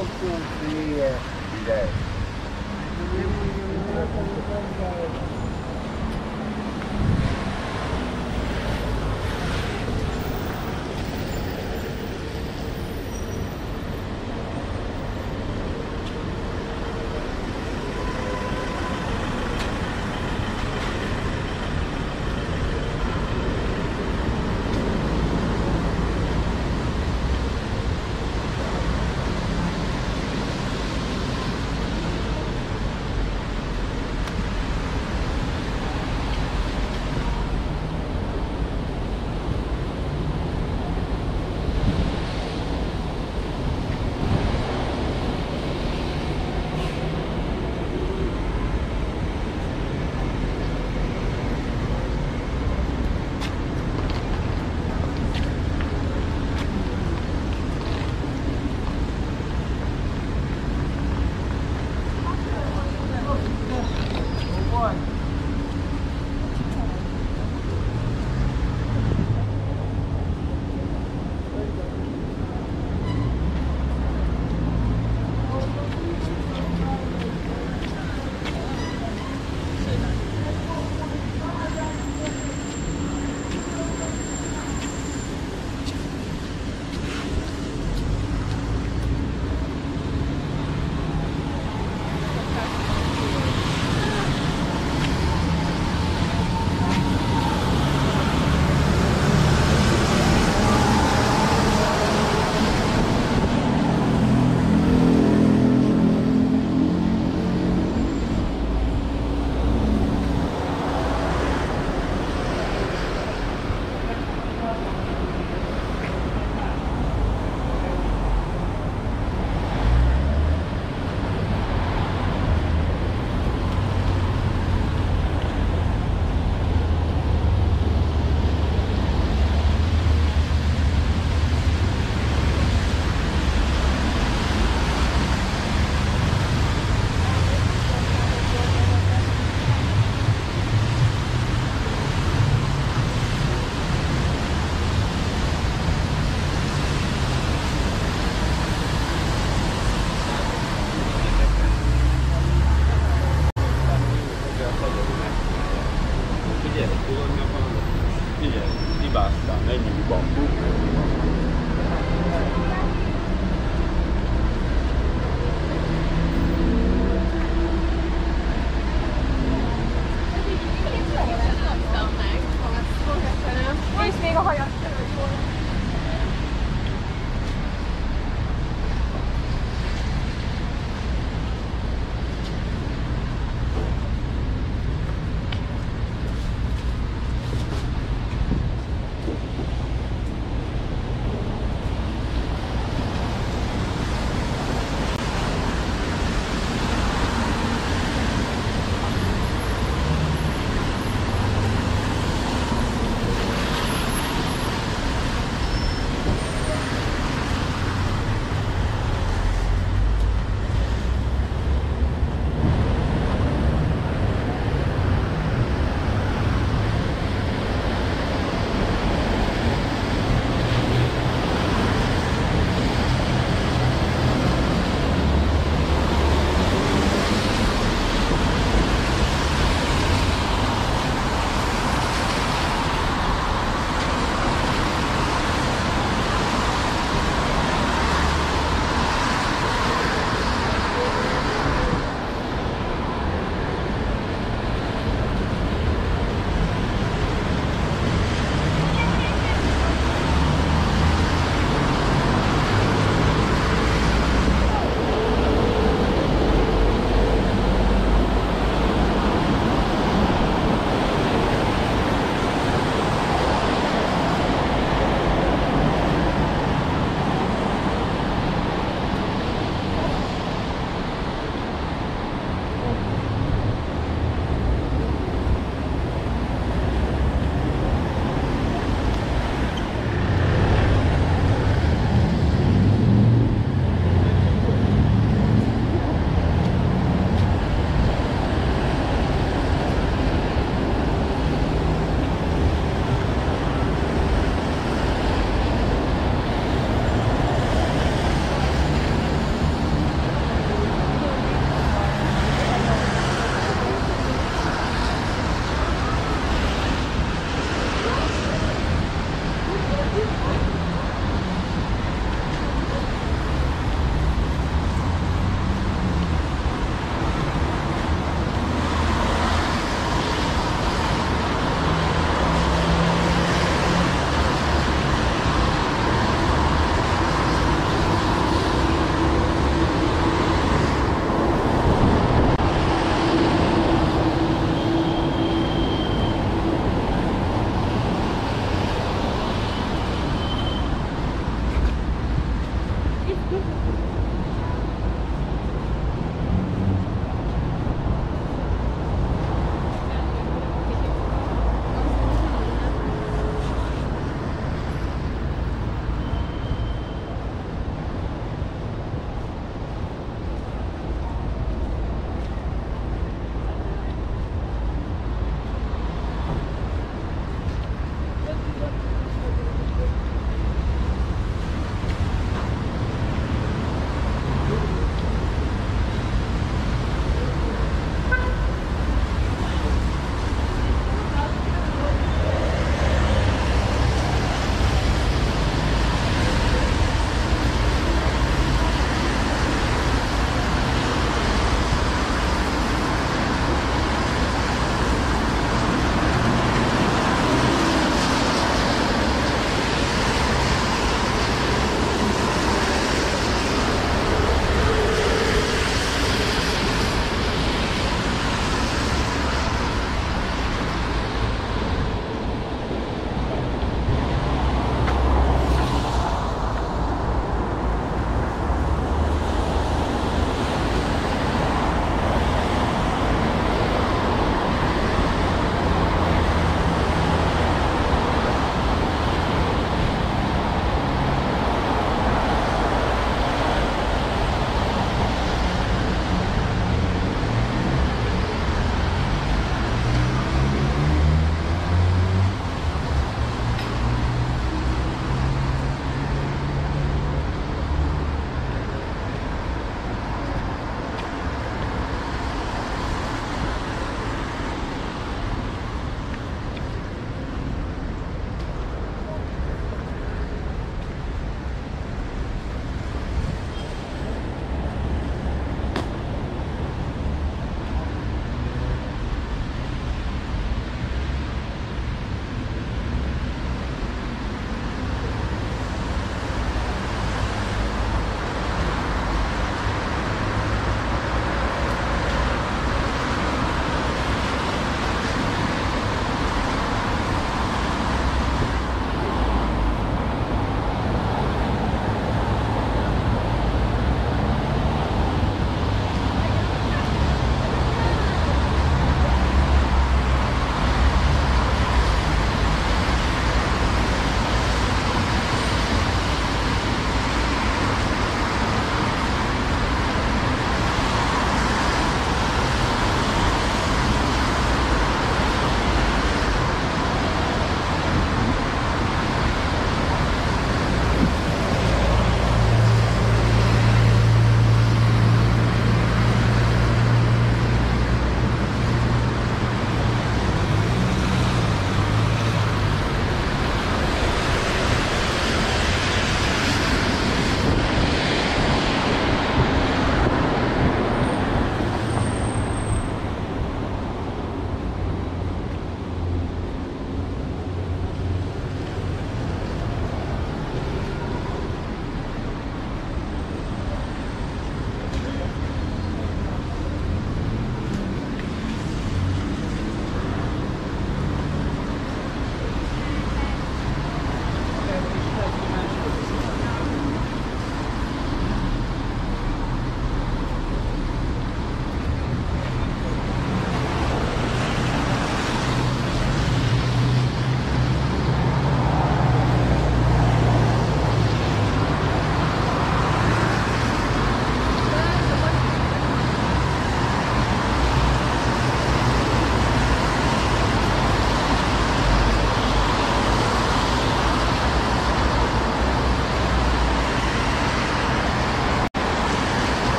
없고.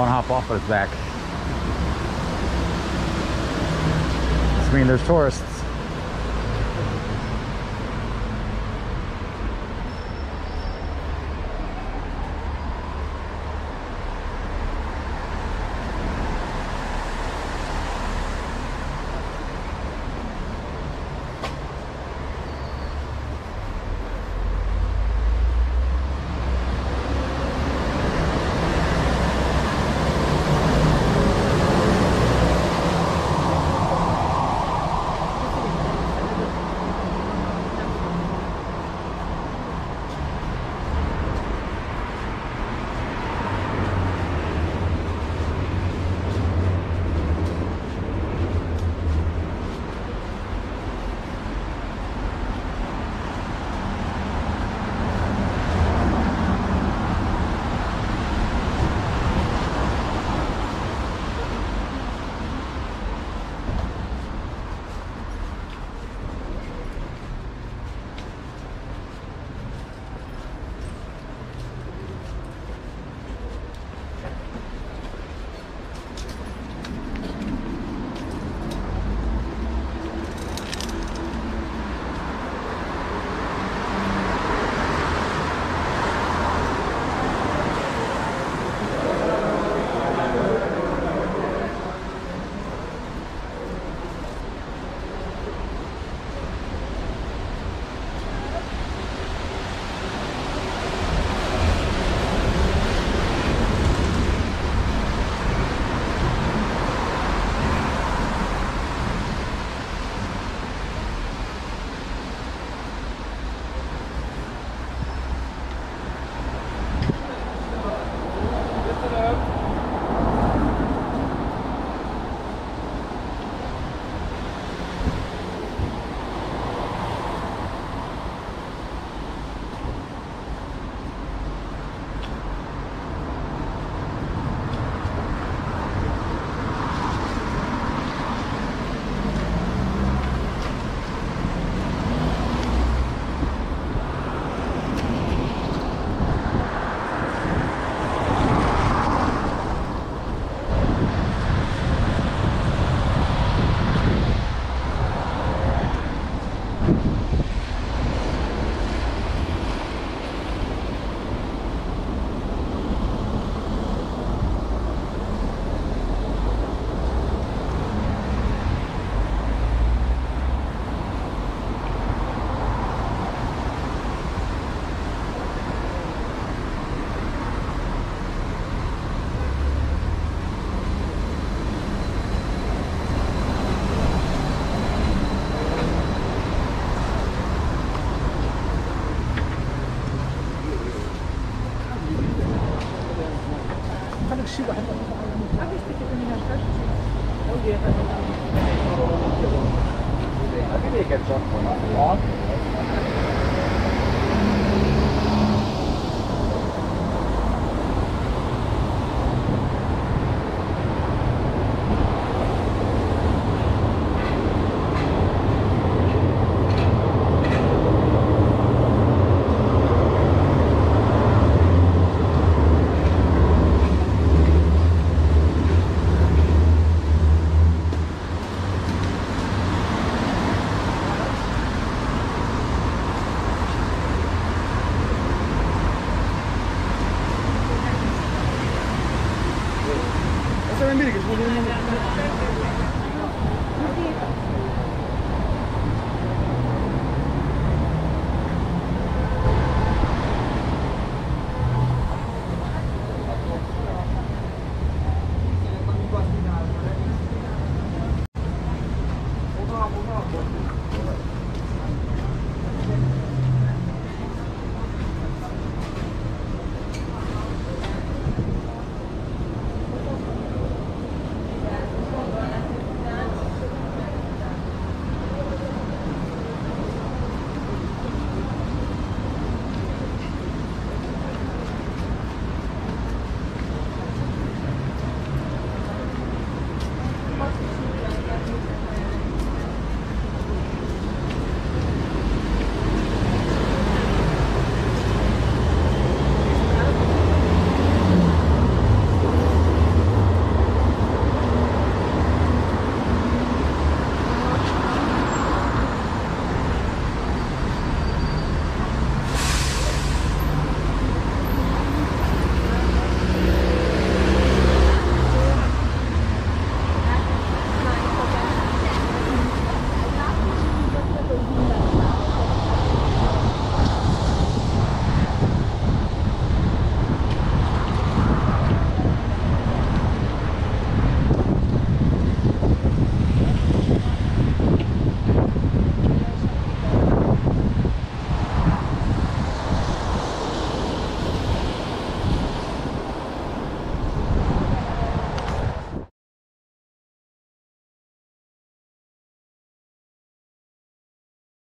On, hop off, but it's back. I mean, there's tourists.